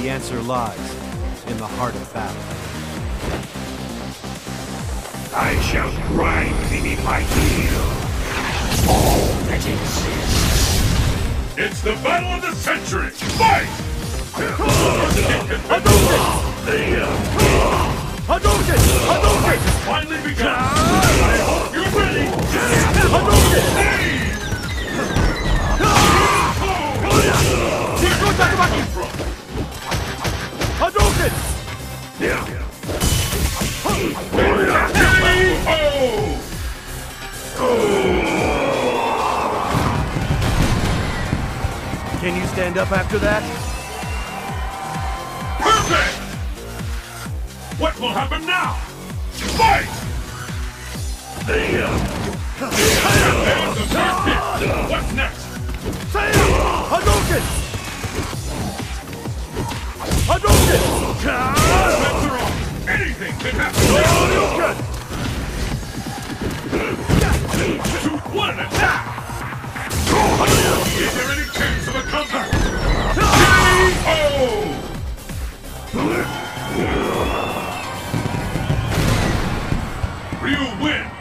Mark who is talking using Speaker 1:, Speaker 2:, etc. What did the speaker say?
Speaker 1: the answer lies in the heart of battle.
Speaker 2: I shall grind beneath my heel all that exists.
Speaker 3: It's the battle of the century! Fight!
Speaker 4: Hadouken! Hadouken!
Speaker 3: Finally begun! I hope you're ready!
Speaker 4: Hadouken!
Speaker 3: Go!
Speaker 4: Chico Takamaki! Hadouken!
Speaker 1: Can you stand up after that?
Speaker 3: Perfect! What will happen now? Fight! There's the first hit! What's next?
Speaker 4: Seiya! Hadouken! Hadouken!
Speaker 3: Is there any chance of a comeback? You win!